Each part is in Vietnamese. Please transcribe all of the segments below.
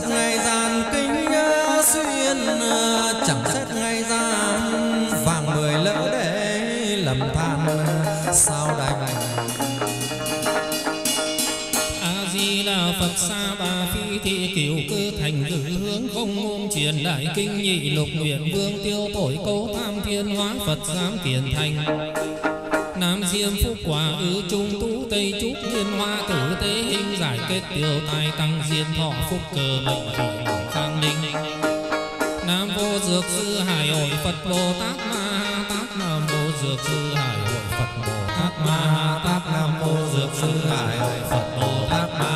xét ngày gian kính xuyên ờ, chẳng xét ngày gian vàng mười lỡ để lầm than. Sao đành? A di là phật xa bà phi thị kiều cư thành ngữ hướng không môn truyền đại kinh nhị lục nguyện vương tiêu tội cố tham thiên hóa phật giám kiền thành. Nam Diêm Phúc Quả ư Trung Tú Tây Trúc Liên Hoa Tử Tế Hình Giải Kết Tiêu Tai Tăng Diên Thọ Phúc Cơ Bệnh Vị Khang Linh Nam Vô Dược Sư Hải Hội Phật Bồ Tát Ma Ha Tát. Nam Vô Dược Sư Hải Hội Phật Bồ Tát Ma Ha Tát. Nam Vô Dược Sư Hải Hội Phật Bồ Tát Ma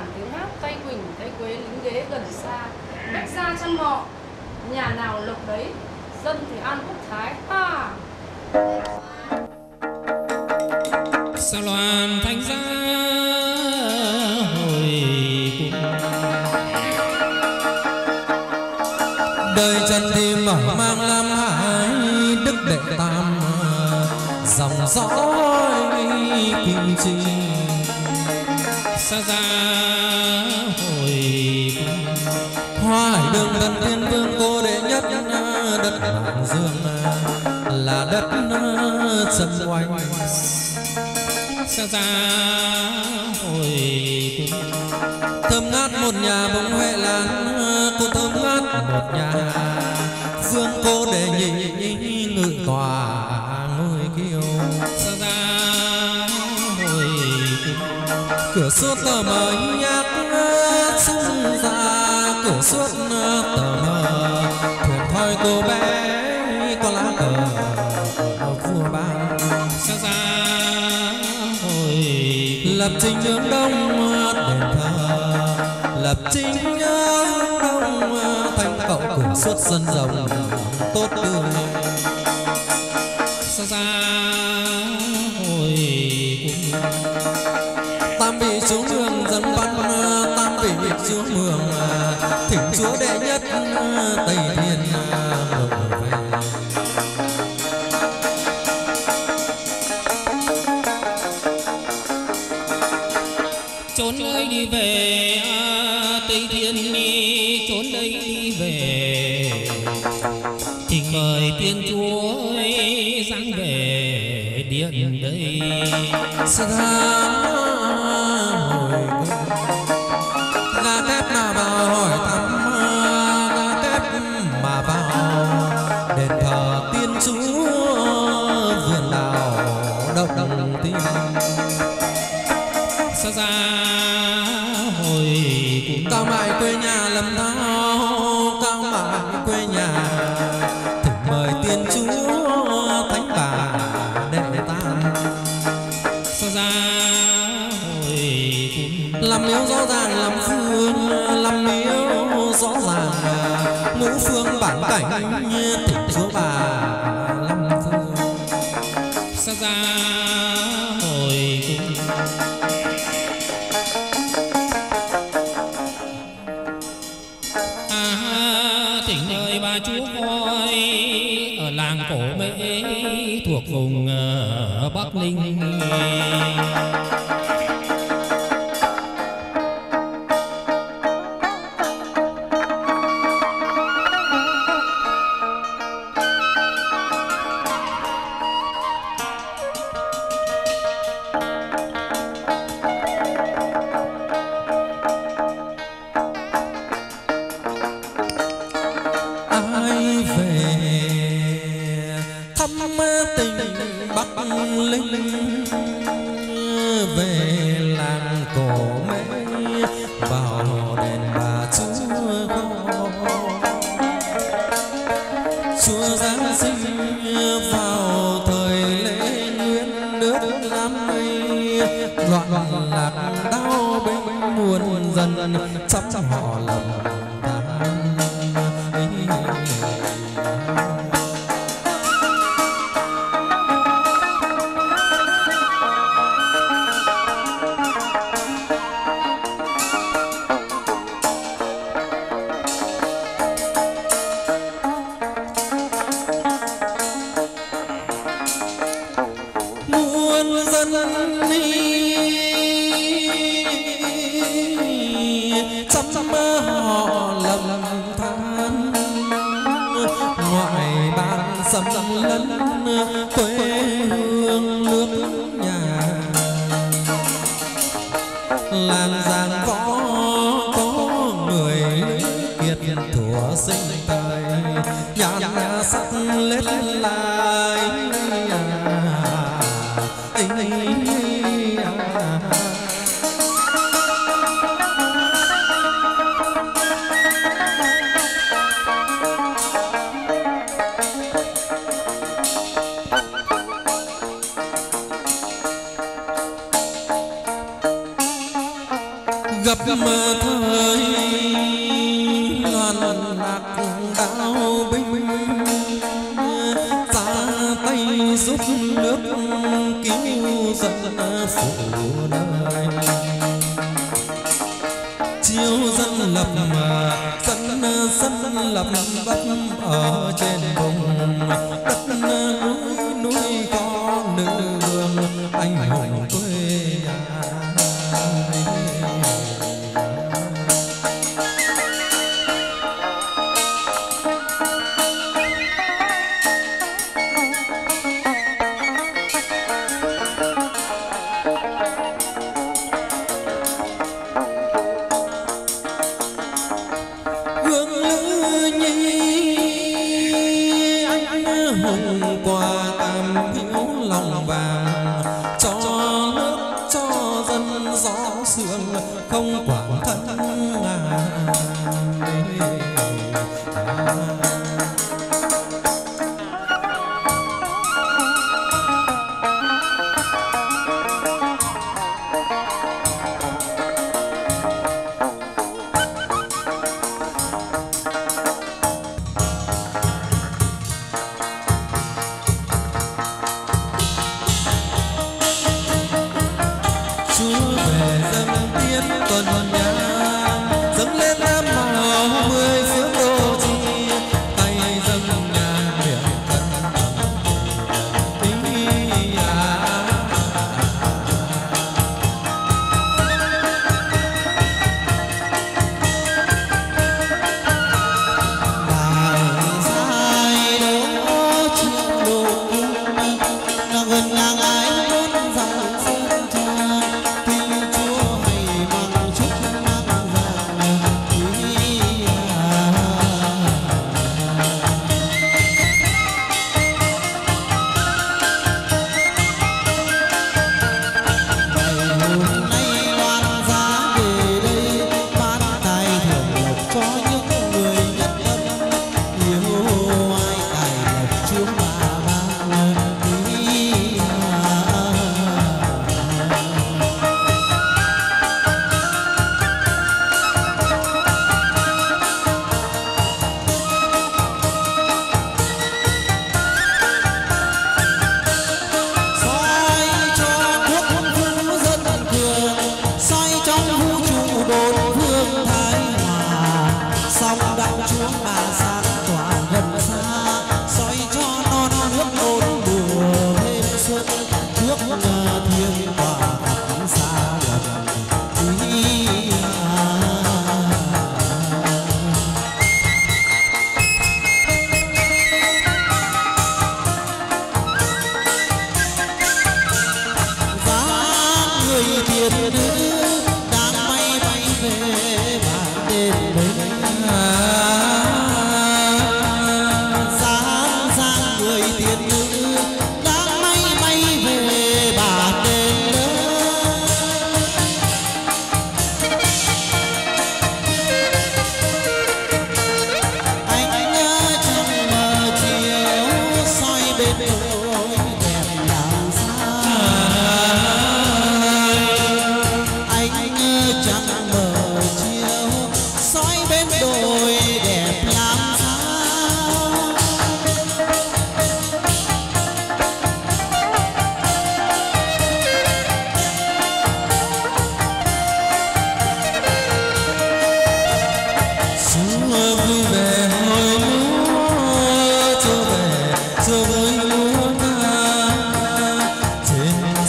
bản tiếng hát tay quỳnh, tay quế lính ghế gần xa. Cách xa trăm họ nhà nào lộc đấy? Dân thì an quốc thái. Ta sao loan thanh ra hồi cùng đời trần thì mở mang lam hải, đức đệ tam, dòng dõi kim chi xa xa thiên vương cô đệ nhất à, đất hoàng dương à, là đất à, sầm quanh xa xa hồi thơm ngát một nhà bông huệ lan cô thơm ngát một nhà vương cô đệ nhị ngự tòa ngôi kiều. Xa xa hồi cửa suốt tờ mờ nhạc suốt tờ mờ. Thuộc thời cô bé, có lá cờ vua ba xa xa hồi lập trình đường đông, đền thờ. Lập trình đông thanh cậu cùng suốt sân rồng tốt tươi. Xa xa thỉnh chúa đệ nhất tây thiên à, chốn nơi đi về à, tây thiên đi chốn đây đi về. Thỉnh mời tiên chúa giáng về điện đây. Xin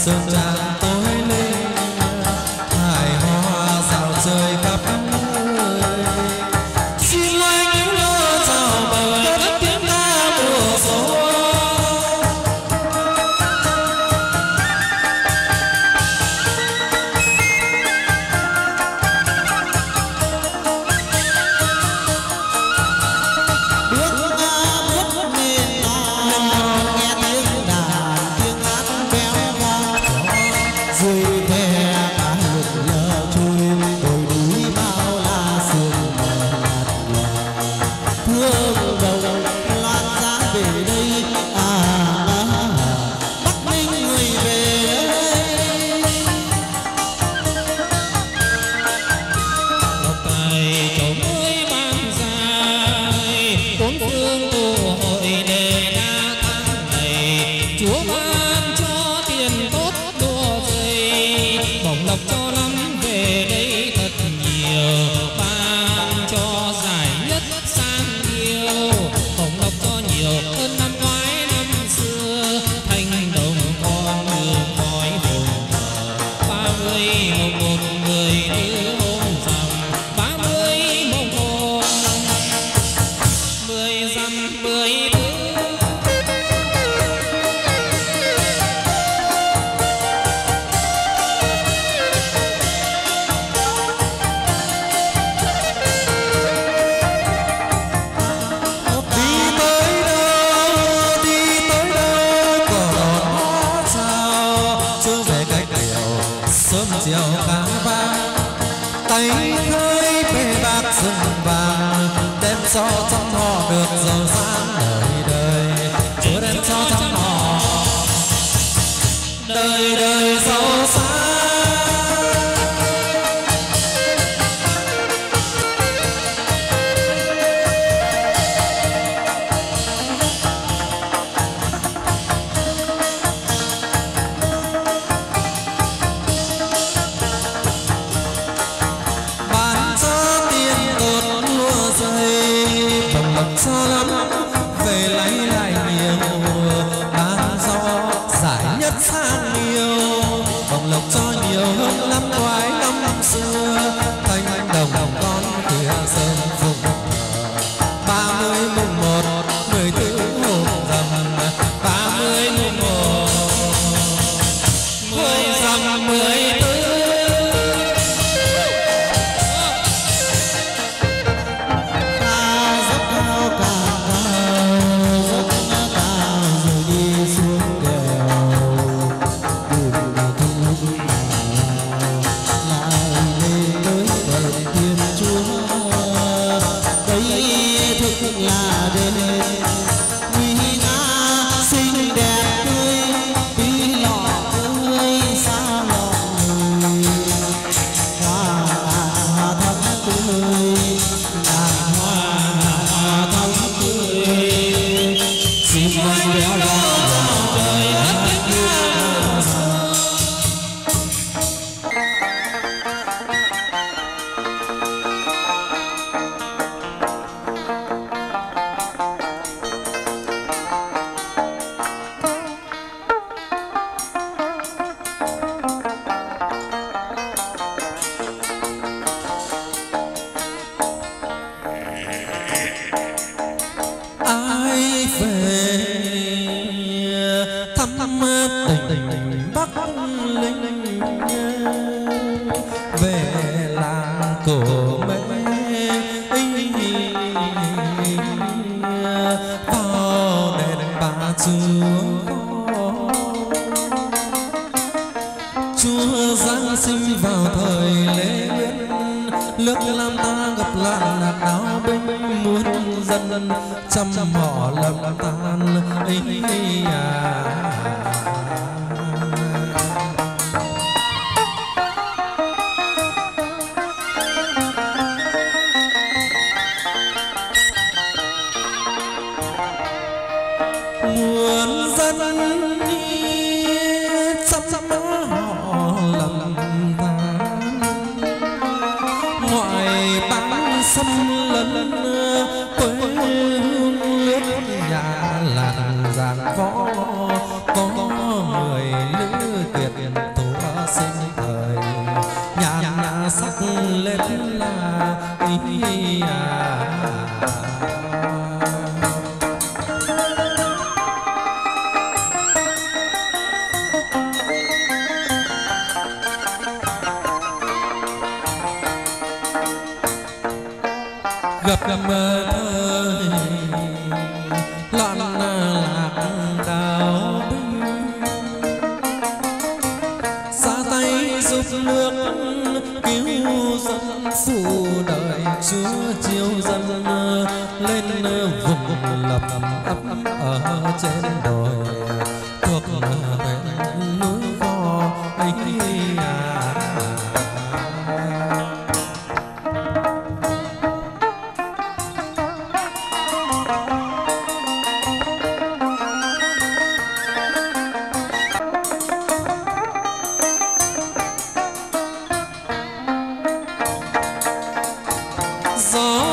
sometimes.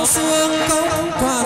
Sương công toàn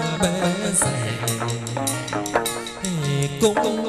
bé bể dày cũng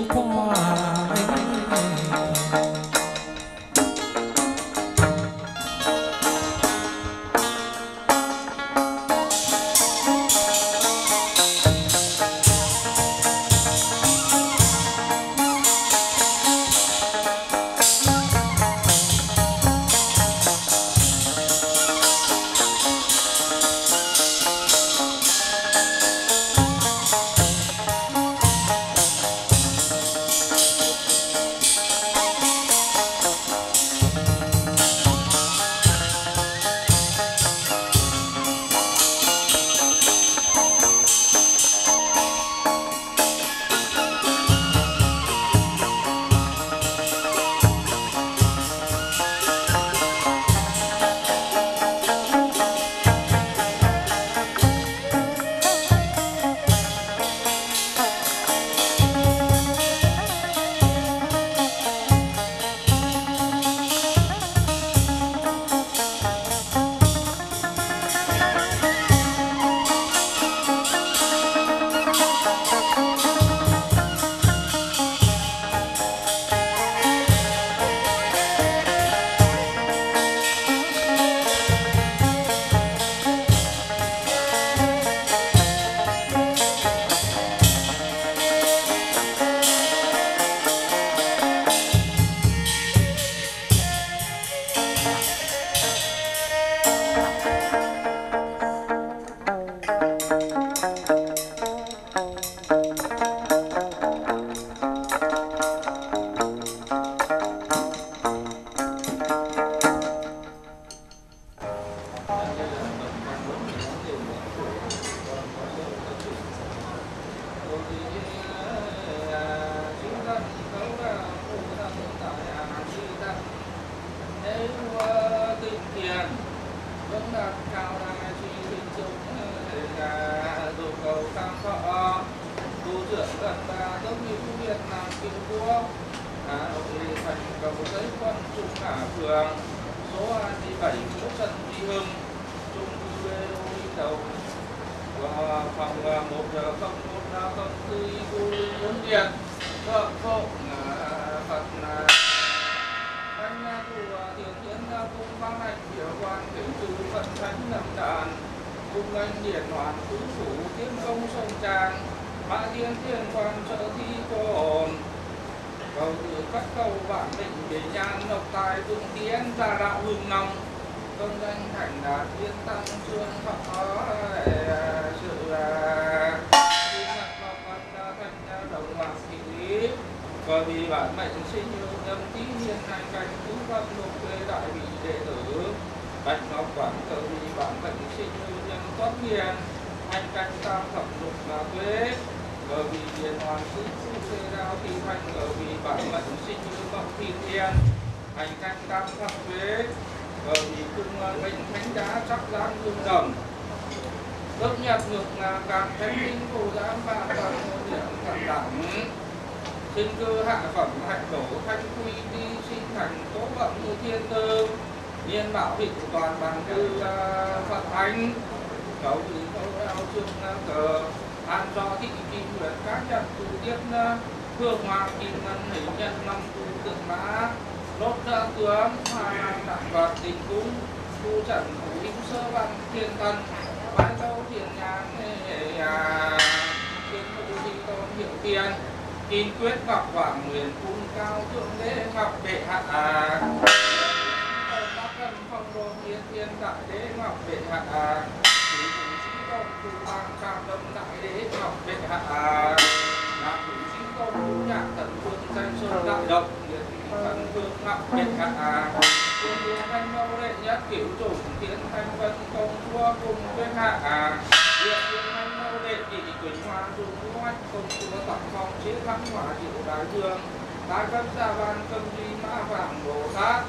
các cầu bản định để nhan độc tài vượng tiến gia đạo hùng nòng công danh thành đạt thiên tăng trương thọ sự và à, à, vì bản mệnh sinh như nhâm tí hiền hành cảnh cứu văn lục quê đại vị đệ tử. Bạch ngọc quản cờ vì bản mệnh sinh như nhân tốt hiền hành cảnh tam thập lục là quê và vì hiền hoàn sinh sư xê đao thi thành ở vì bản mệnh sinh như mộng thiên thiên hành cảnh tam thập quê ở vì cùng mình thánh giá sắc gian dương đồng Lớp nhật ngược là càng thánh linh phù giám ba toàn ngôn niệm thần đẳng Xin cơ hạ phẩm hạnh tổ thanh quy đi sinh thành tố bẩm như thiên tư Nhiên bảo thị toàn bằng tư Phật thánh Cầu từ câu ao trương cờ ăn cho thị kim nguyệt các trận tu tiếp Phương hoa kim ngân hình nhân năm tu tượng mã Lốt đỡ tướng, hoa đặng vật tình cung Tu trận thủ hữu sơ văn thiên tân, bái châu thiền nhàn thiên tu thi à, tôn hiệu tiền kim quyết ngọc quả nguyện cung cao thượng đế ngọc đệ hạ à, bắc cần phong đô thiên thiên đại đế ngọc đệ hạ à công sĩ tôn tu bang cao tâm đại đế ngọc đệ hạ nam thủ chính công ngũ nhạc thần phương danh sơn đại động liệt thần phương ngọc đệ hạ thiên thiên thanh mâu đệ nhất kiểu chủng tiến thanh vân công chúa cùng tuyên hạ điện thiên thanh mâu đệ nhị quỳnh hoa dung ngoách công chúa tổng phong chế thắng hỏa diệu đại dương tái cấp gia văn công duy mã vàng bồ tát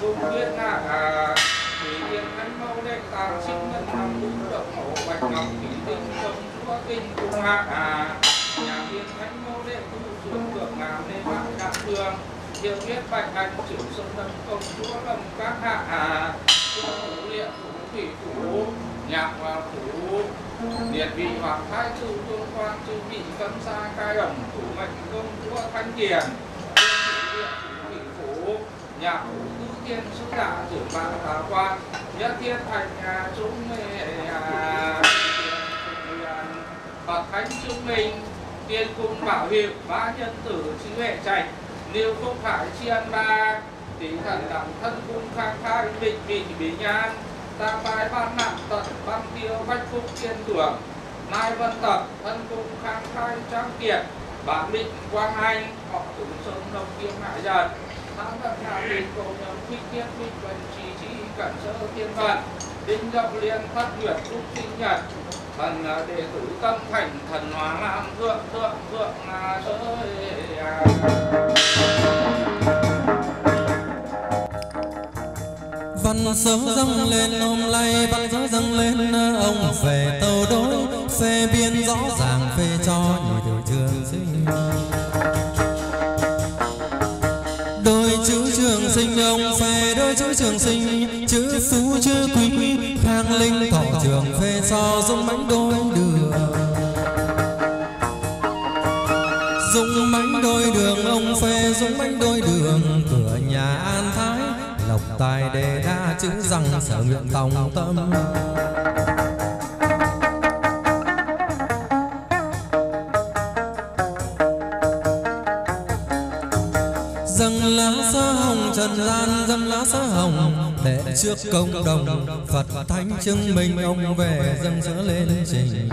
cùng tuyên hạ thủy thiên khánh mâu đệ tàng sinh ngân năm đúng động hộ bạch ngọc thủy tinh công chúa kinh cùng hạ nhà thiên khánh mâu đệ tu xuống thượng ngàn nên mạng đặng phương Diệu biết bạch hành chịu sông lâm công chúa lâm các hạ hà Cung thủ địa thủ thủy phủ Nhạc hòa thủ Liệt vị hoàng thái chư tôn quan chư vị cấm xa cai ẩm Thủ mệnh công chúa thanh kiền Cung phủ địa thủ thủy phủ Nhạc phủ tiên thiên sư đạ trưởng mạng tà quan. Nhất thiết thành nhà chúng mê Phật thánh chúng mình Tiên cung bảo hiệu bá nhân tử trí huệ trạch nếu không phải chiên ba thì thần đẳng thân cung khang khai định vị bí nhan, ta bái ban nặng tận, băng tiêu bách phúc thiên tưởng mai vân tập thân cung khang khai trang kiệt bản định quang anh, họ cũng sông đông kiêm hại dần hạ định cầu nhầm quy tiết minh trì trí sơ thiên đinh dậu liên phát nguyệt lúc sinh nhật thần đệ tử tâm thành thần hóa nam thượng thượng thượng là sơ văn sớm dâng lên, hôm nay văn sớm dâng lên, ông về tàu đối phê biên rõ ràng phê cho người điều trường sinh. Sinh, ông phê đôi chữ trường sinh. Chữ phú chữ quý, khang linh, thọ trường, phê so dung bánh đôi đường. Dung bánh đôi đường, ông phê dung bánh đôi đường. Cửa nhà an thái, lộc tài đề đa chữ rằng, sở nguyện tòng tâm. Trần gian dâng lá xã hồng, để trước công đồng phật thánh chứng minh ông về dâng sớ lên trình.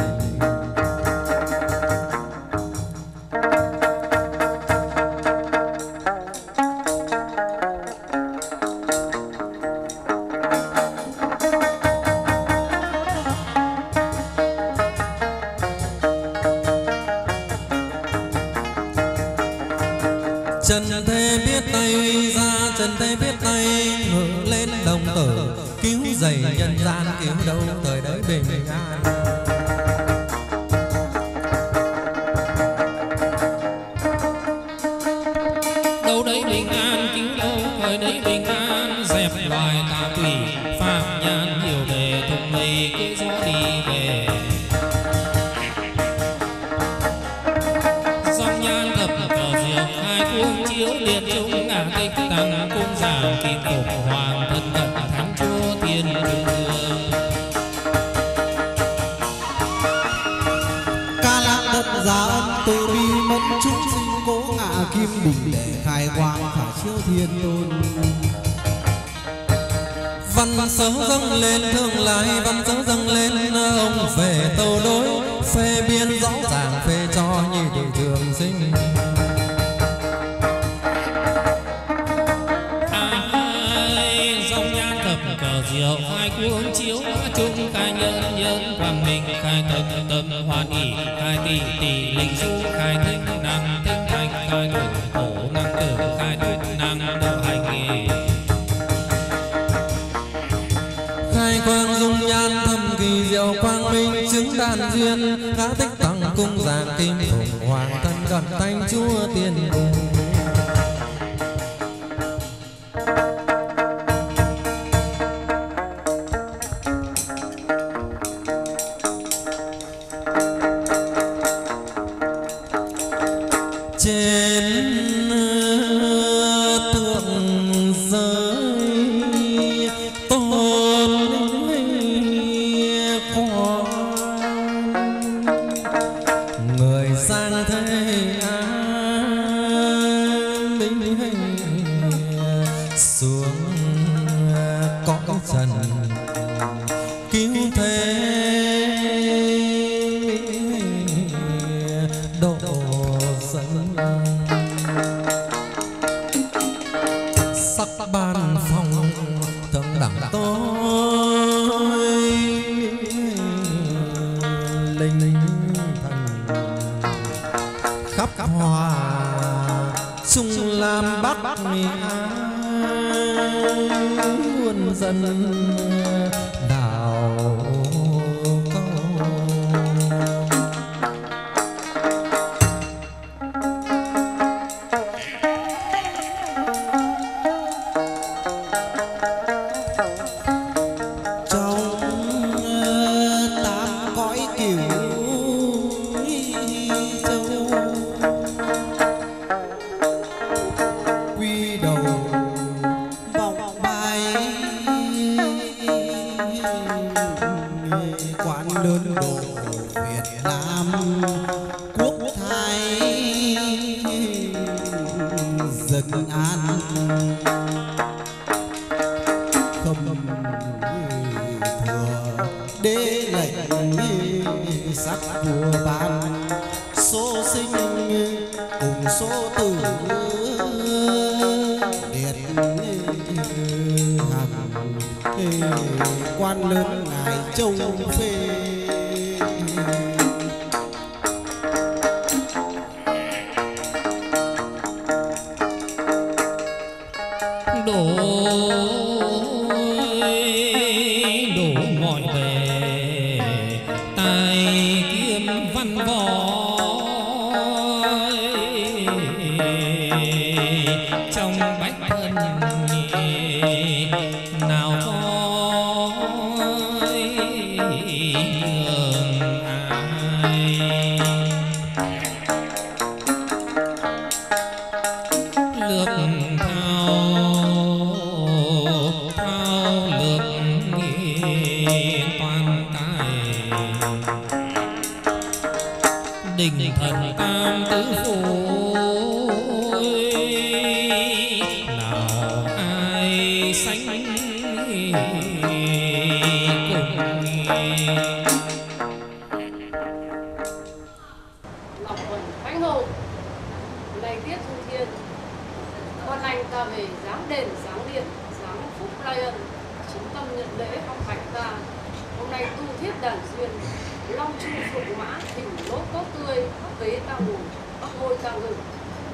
Bắc ta nguồn Bắc ngôi ta ngự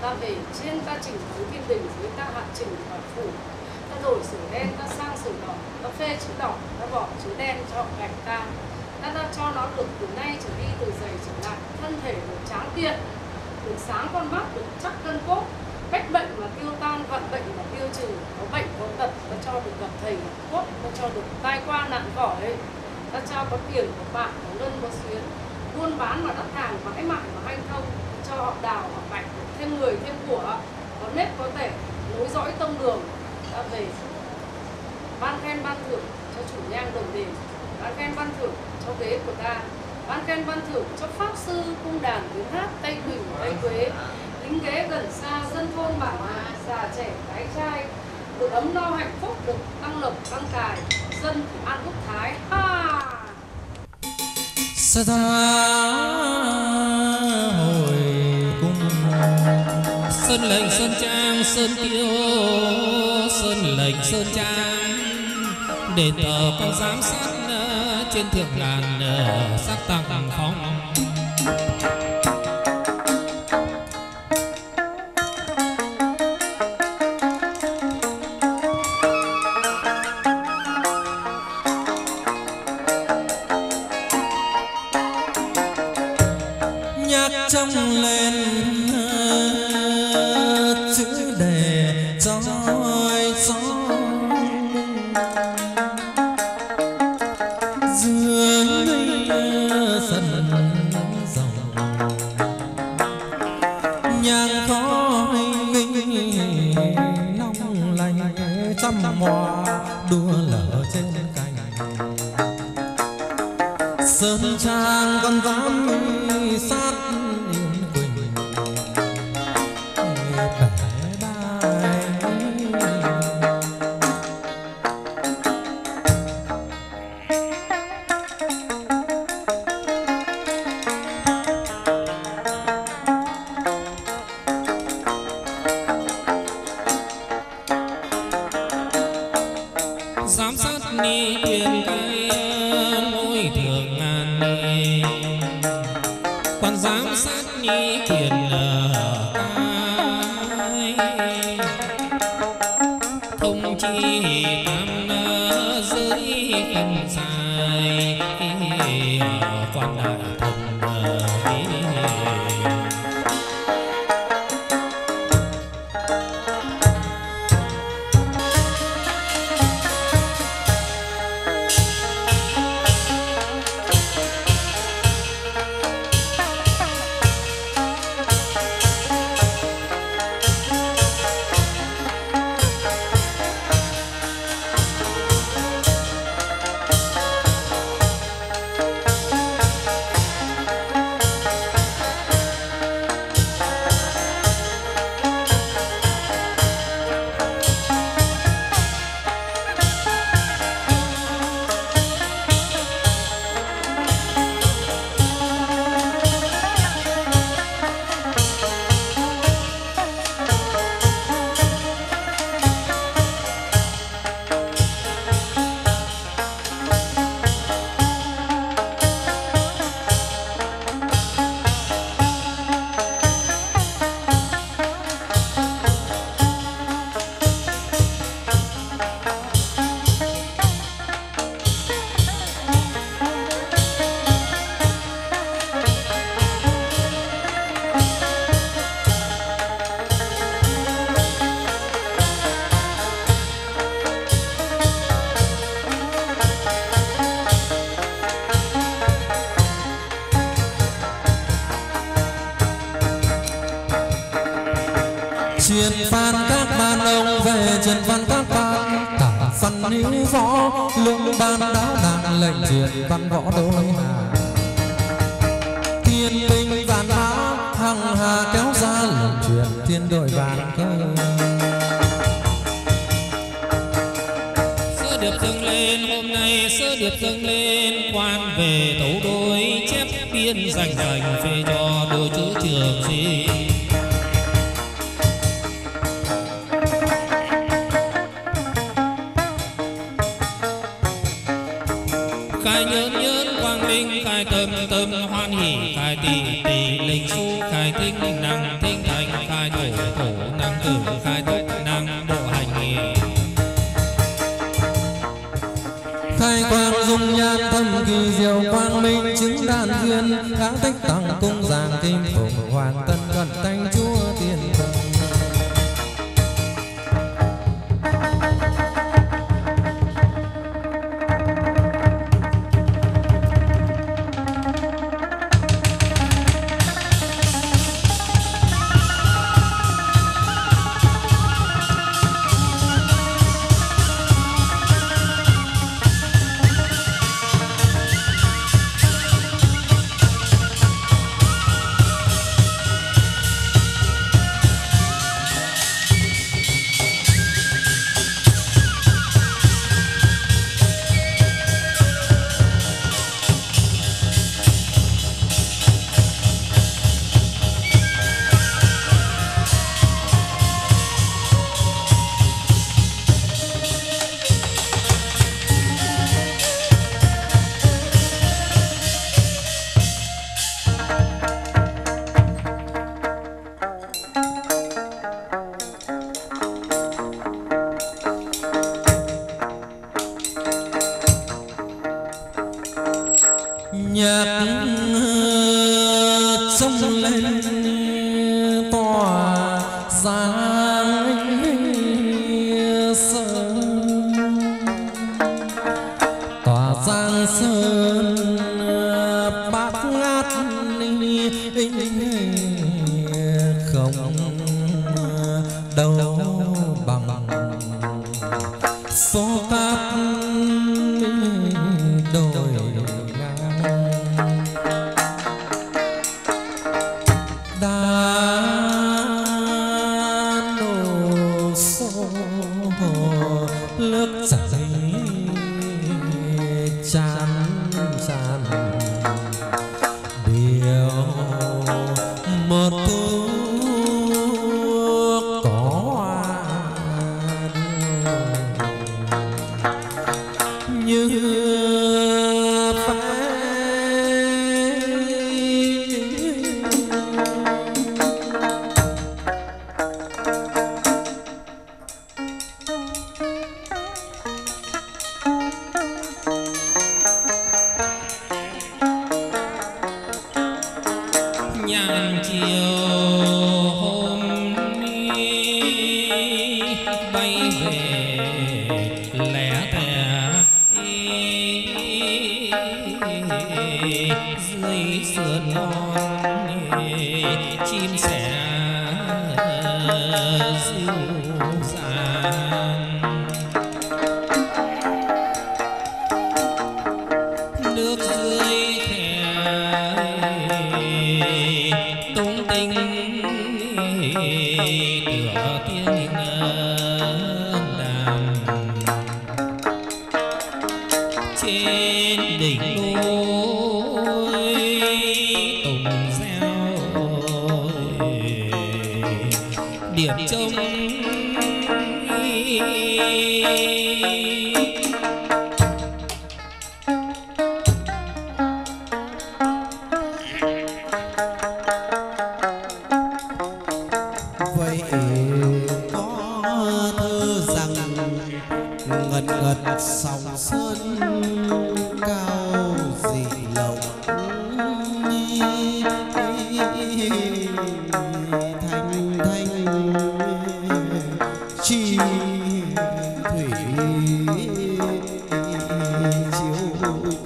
Ta về trên ta chỉnh thắng kim đình Dưới ta hạ chỉnh và phủ. Ta đổi sửa đen ta sang sửa đỏ Ta phê chữ đỏ ta bỏ chữ đen cho gạch ta. Ta ta cho nó được từ nay trở đi, từ giày trở lại, thân thể được tráng kiện, được sáng con mắt, được chắc cân cốt. Cách bệnh mà tiêu tan vận bệnh mà tiêu trừ, có bệnh, có tật ta cho được gặp thầy gặp cốt ta cho được tai qua, nạn khỏi ta cho có tiền, có bạc có ngân có xuyến buôn bán mà đất hàng mãi mãi mà hanh thông cho họ đào họ bạch thêm người, thêm của, có nếp, có tể, nối dõi tông đường, đã về ban khen ban thưởng cho chủ nhang đồng đền ban khen ban thưởng cho ghế của ta, ban khen ban thưởng cho pháp sư cung đàn tiếng hát tây quỳnh, tây quế, lính ghế gần xa, dân thôn bản hà già trẻ, gái trai được ấm no hạnh phúc được tăng lộc, tăng tài, dân thì an quốc thái. Ha! Sa tha hồi cung. Sơn lệnh sơn trang, sơn tiêu sơn lệnh sơn trang. Đền thờ con giám sát ờ, trên thượng ngàn ờ, sắc tặng phong trong lên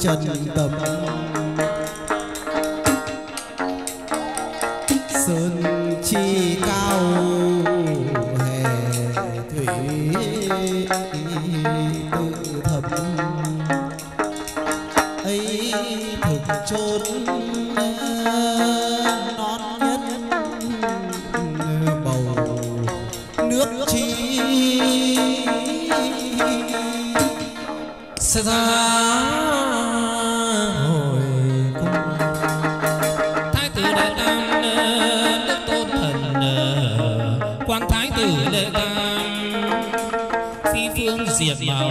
trần tâm. Sơn chi cao hè thủy tự thập ấy thực chốn non nhất bầu nước chi. Sa see it, Mark.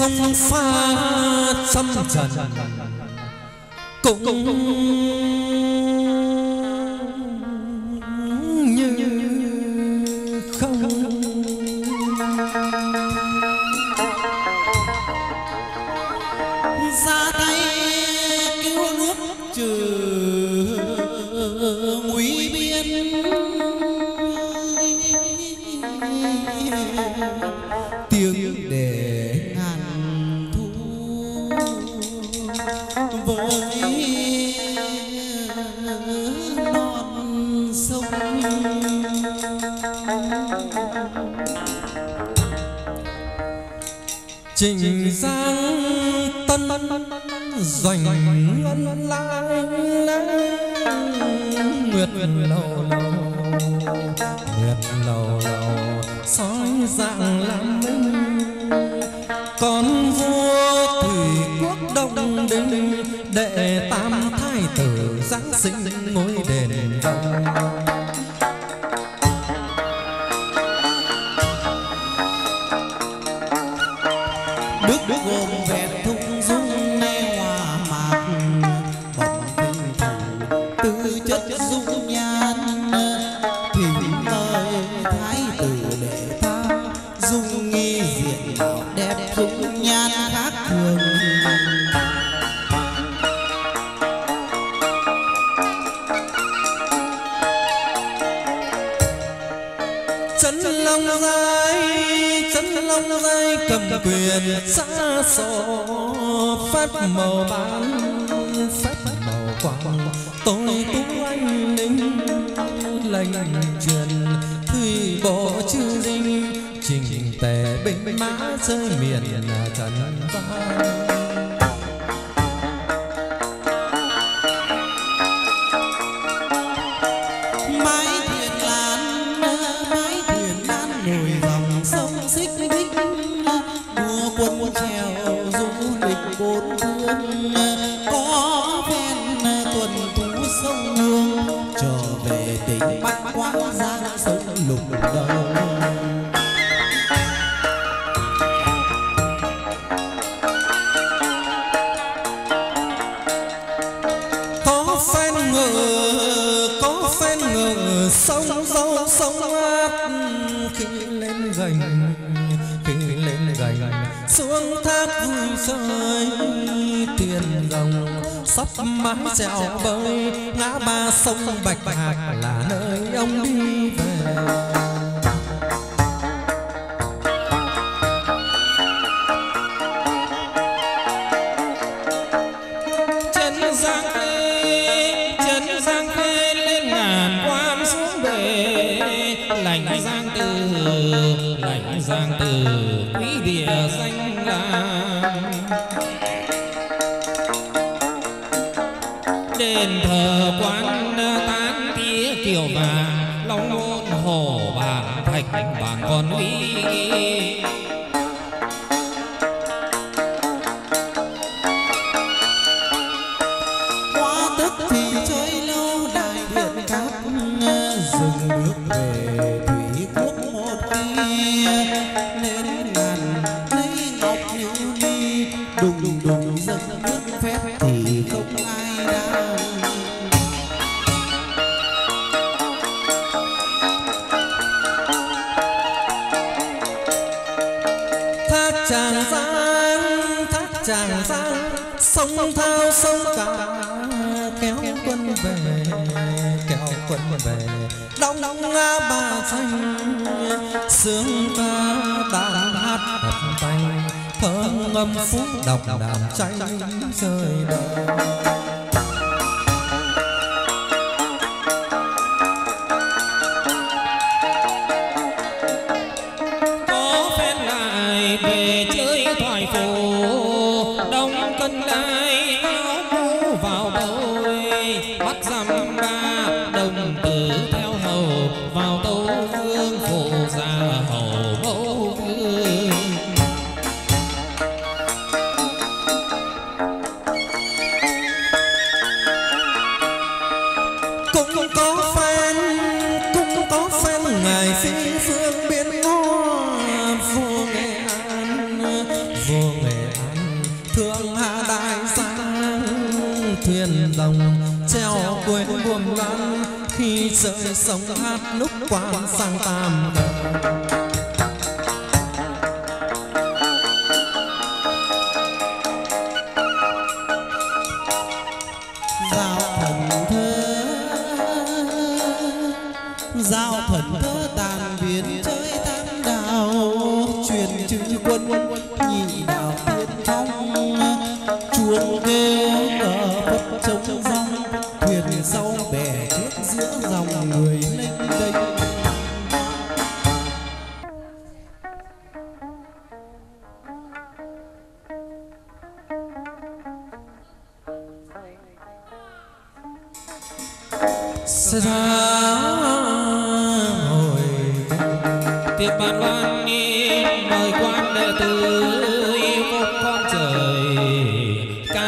Sông pha trăm trần cũng âm phú độc đàm cháy rơi đầu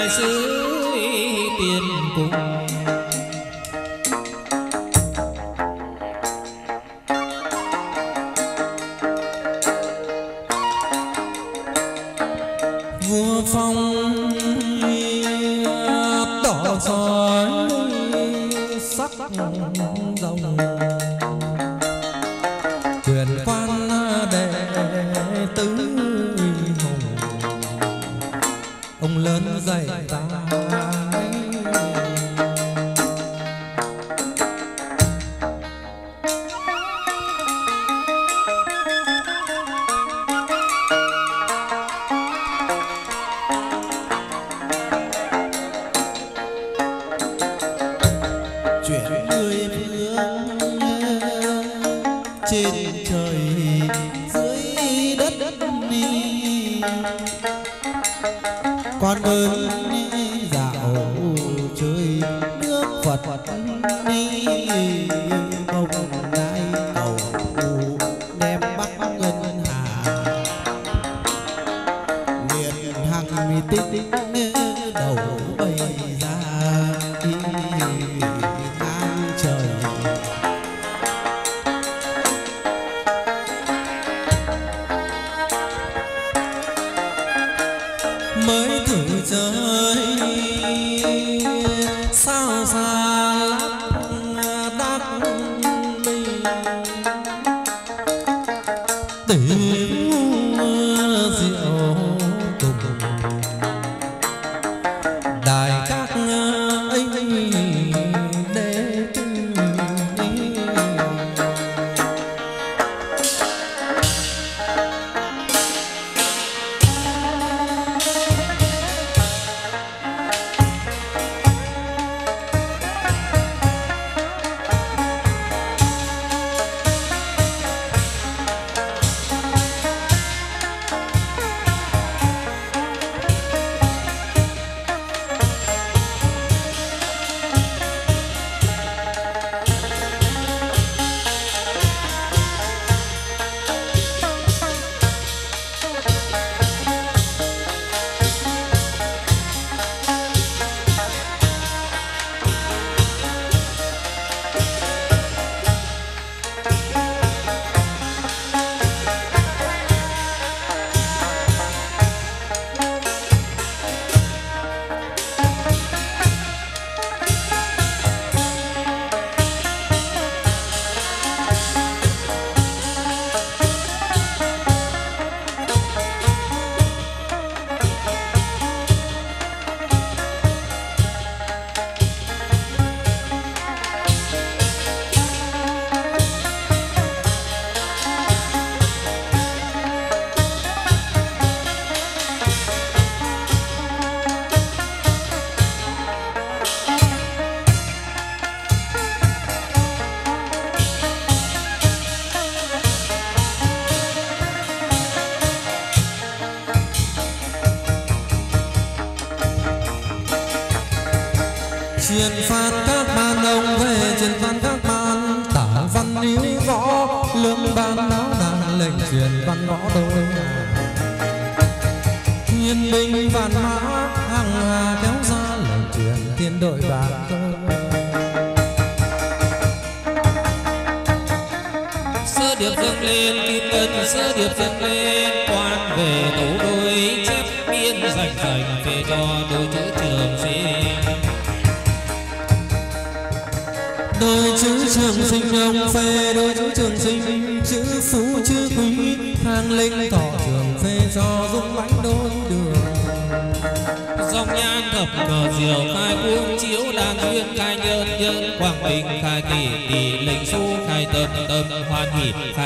xứ tiền cùng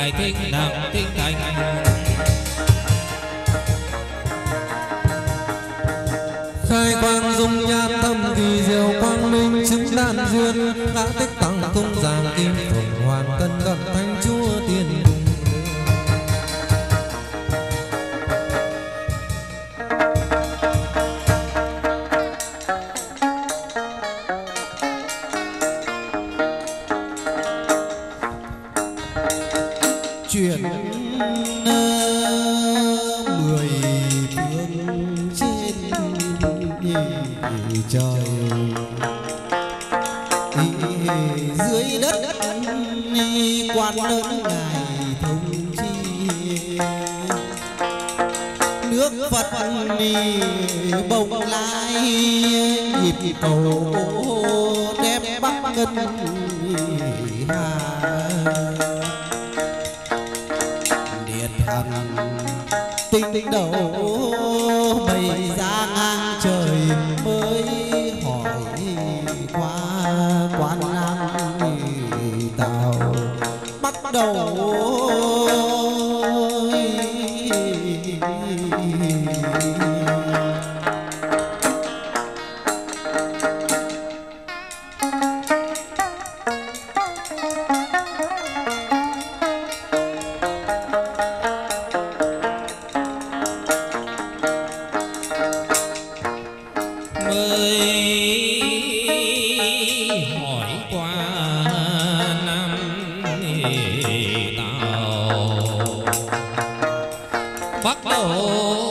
hỷ khai thinh tàu bắt đầu.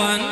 Chính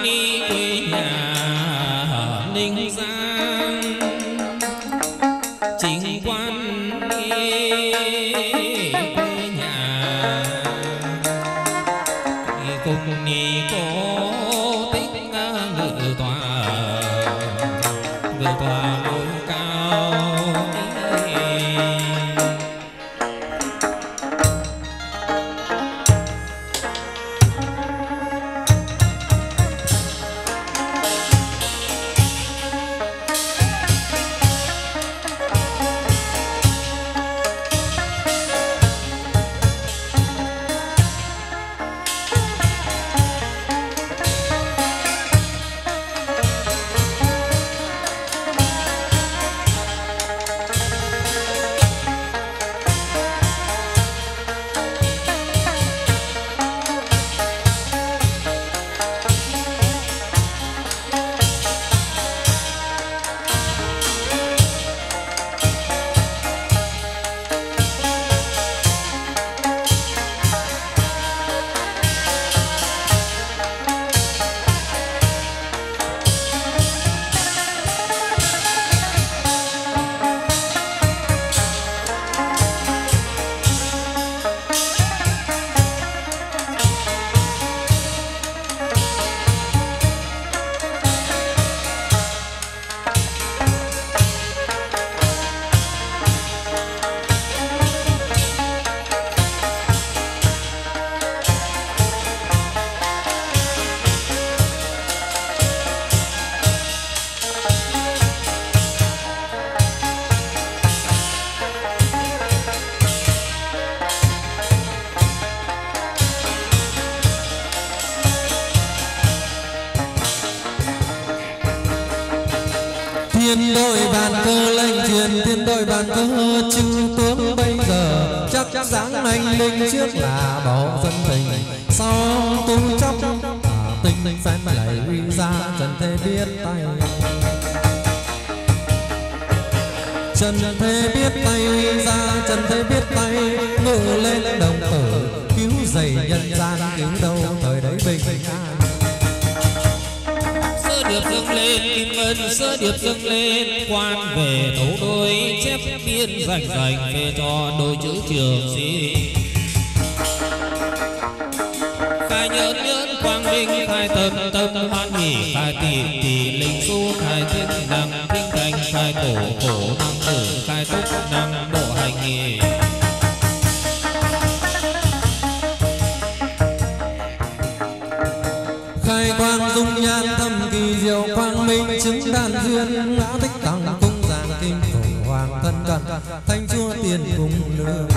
khai quang dung nhan thâm kỳ diệu quang minh chứng đàn duyên, ngã tích tăng cung giảng kinh phổ hoàng thân cận. Thanh chúa tiền cùng lương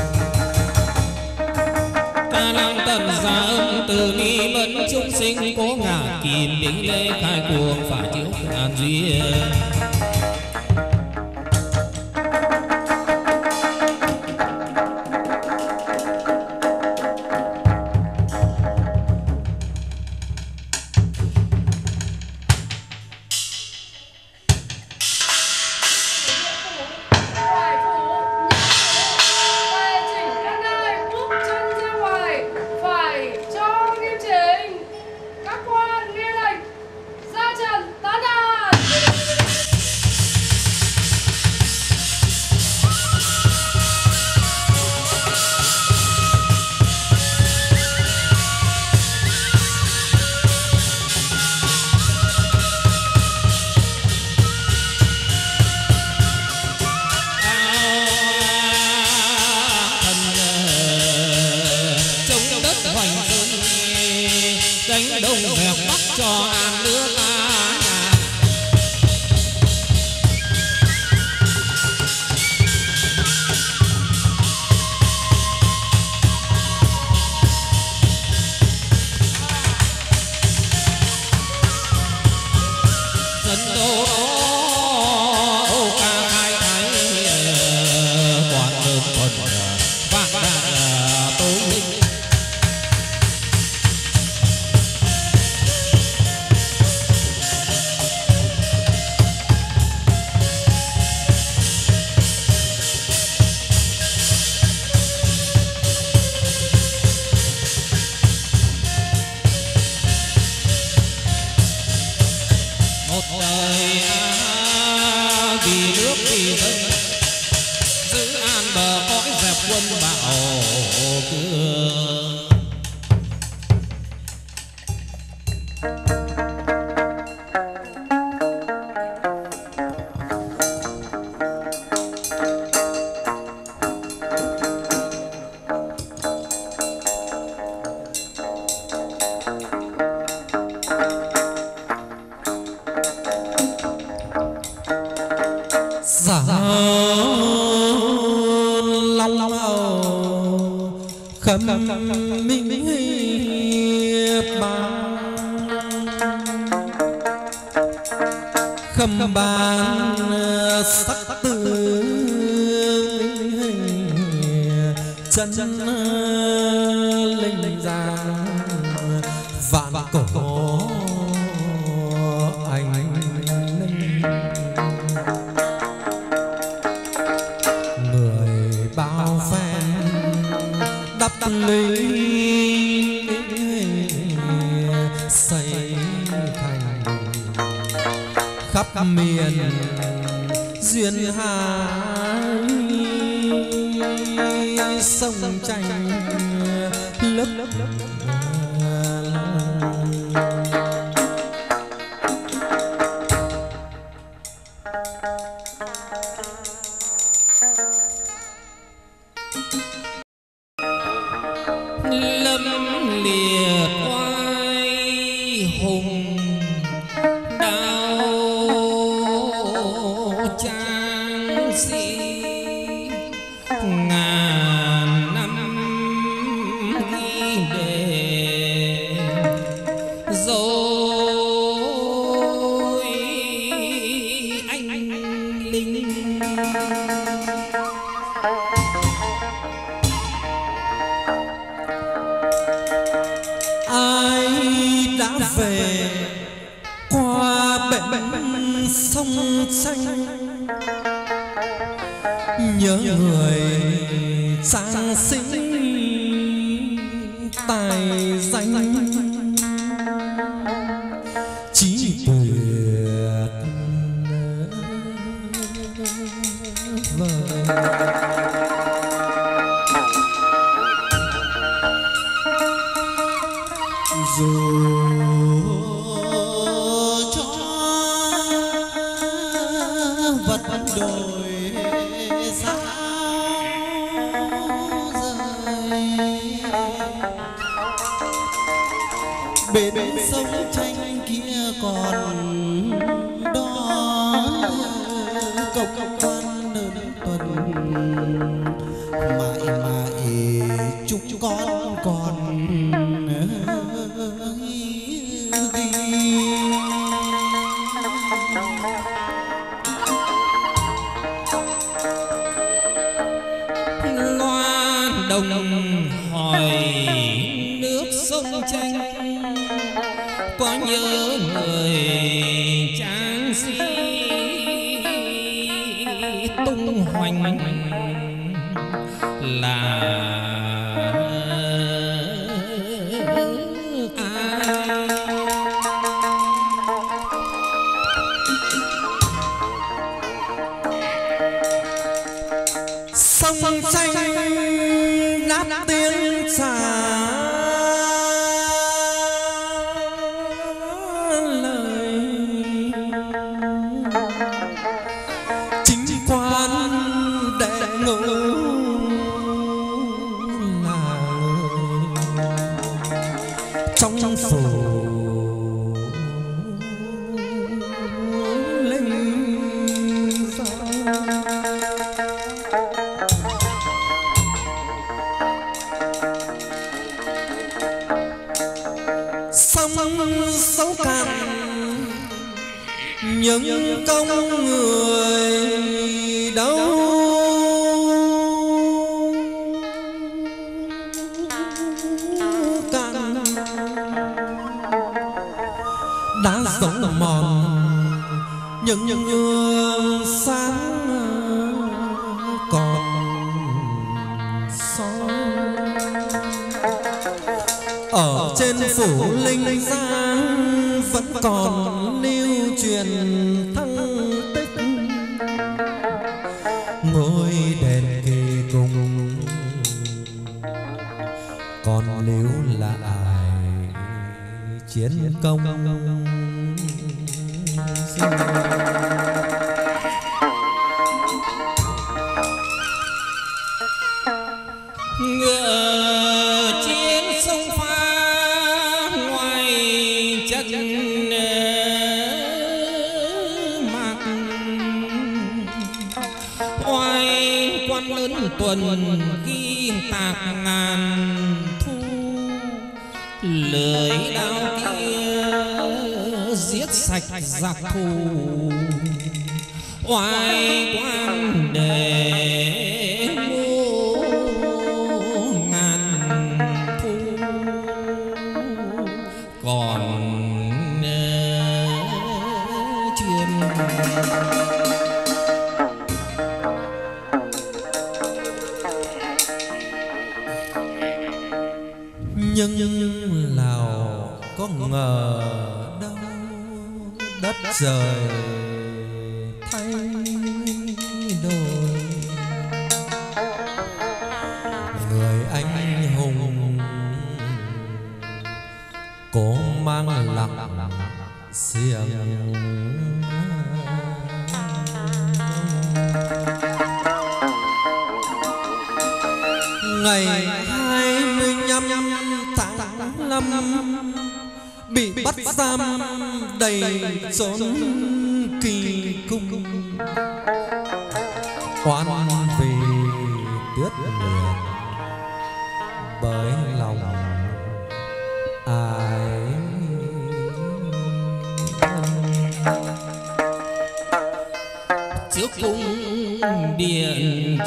ca năng tận giá âm từ bi mẫn chúng sinh cố ngã kỳ bình lê khai cuồng phải chiếu an duyên. linh xây thành khắp miền duyên hà sông chanh lớp lớp lớp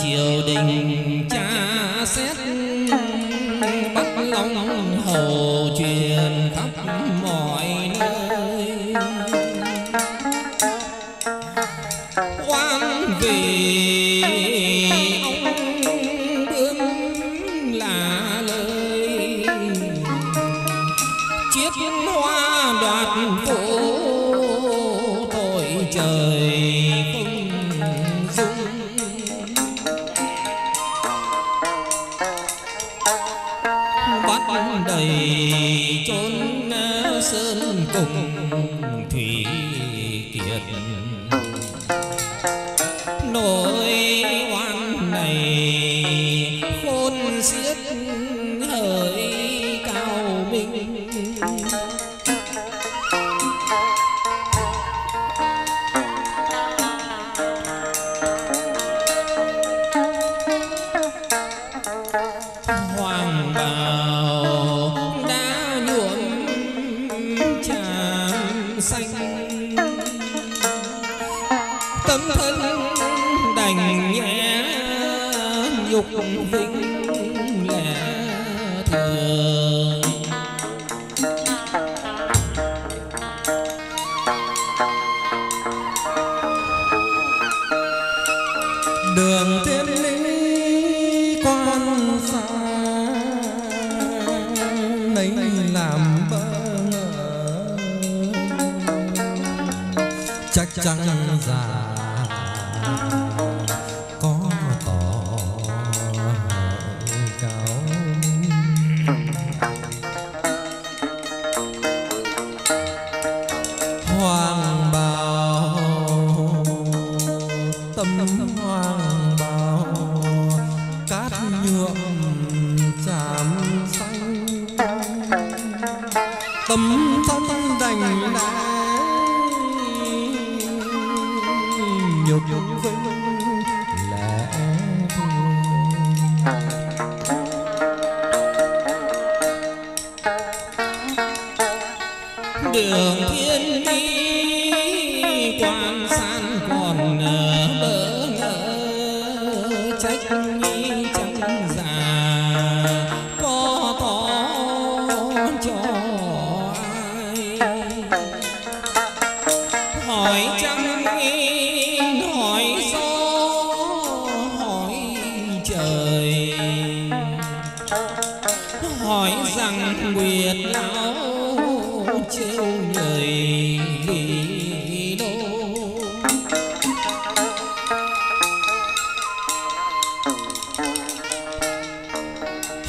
triều đình cha xét bắt long hồ truyền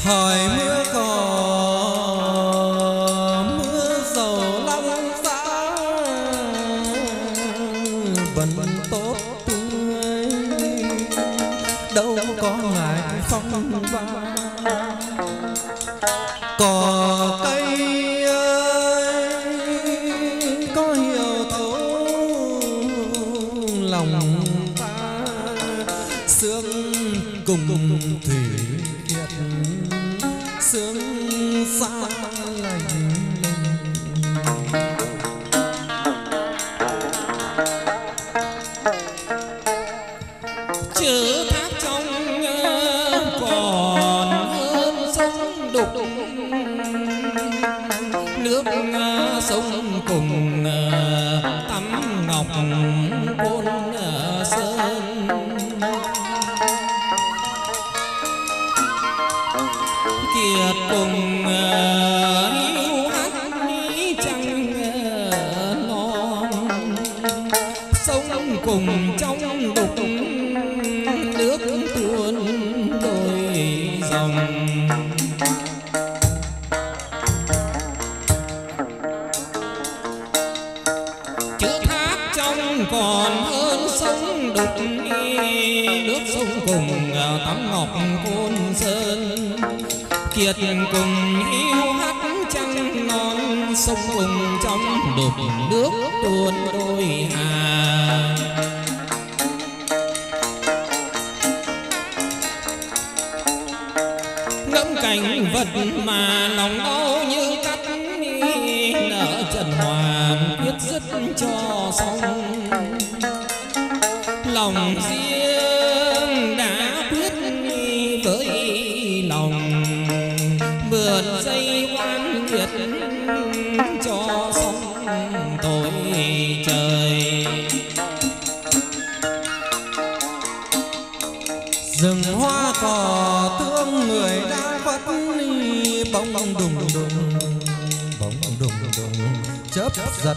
thời mưa cỏ mưa dầu lăng xã vẫn tốt tươi. Đâu có ngại phong ba thiệt cùng hiu hát trăng non sông cùng trong đục nước tuôn đôi hà. Giật